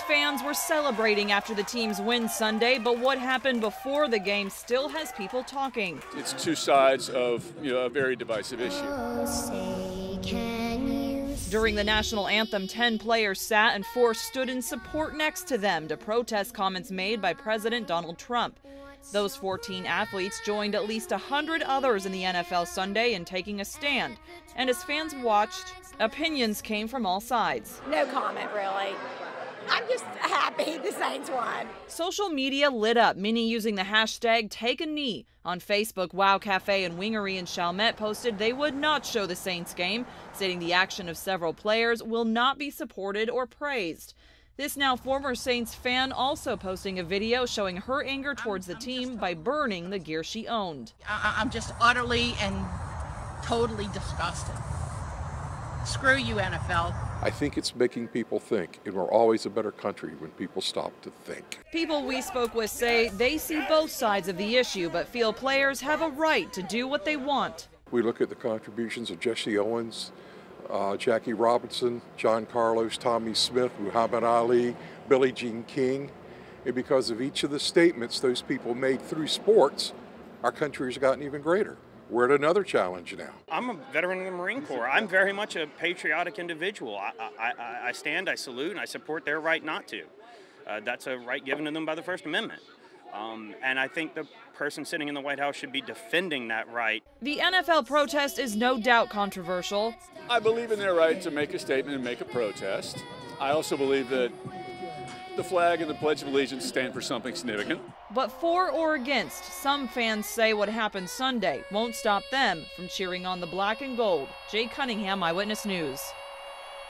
Saints fans were celebrating after the team's win Sunday, but what happened before the game still has people talking. It's two sides of you know, a very divisive issue. During the national anthem, 10 players sat and four stood in support next to them to protest comments made by President Donald Trump. Those 14 athletes joined at least 100 others in the NFL Sunday in taking a stand. And as fans watched, opinions came from all sides. No comment, really. I'm just happy the Saints won. Social media lit up, many using the hashtag Take a Knee. On Facebook, Wow Cafe and Wingery in Chalmette posted they would not show the Saints game, stating the action of several players will not be supported or praised. This now former Saints fan also posting a video showing her anger towards the team by burning the gear she owned. I- am just utterly and totally disgusted. Screw you, NFL. I think it's making people think, and we're always a better country when people stop to think. People we spoke with say they see both sides of the issue, but feel players have a right to do what they want. We look at the contributions of Jesse Owens, uh, Jackie Robinson, John Carlos, Tommie Smith, Muhammad Ali, Billie Jean King. And because of each of the statements those people made through sports, our country has gotten even greater. We're at another challenge now. I'm a veteran of the Marine Corps. I'm very much a patriotic individual. I, I, I stand, I salute, and I support their right not to. Uh, that's a right given to them by the First Amendment. Um, and I think the person sitting in the White House should be defending that right. The NFL protest is no doubt controversial. I believe in their right to make a statement and make a protest. I also believe that the flag and the Pledge of Allegiance stand for something significant. But for or against, some fans say what happened Sunday won't stop them from cheering on the black and gold. Jay Cunningham, Eyewitness News.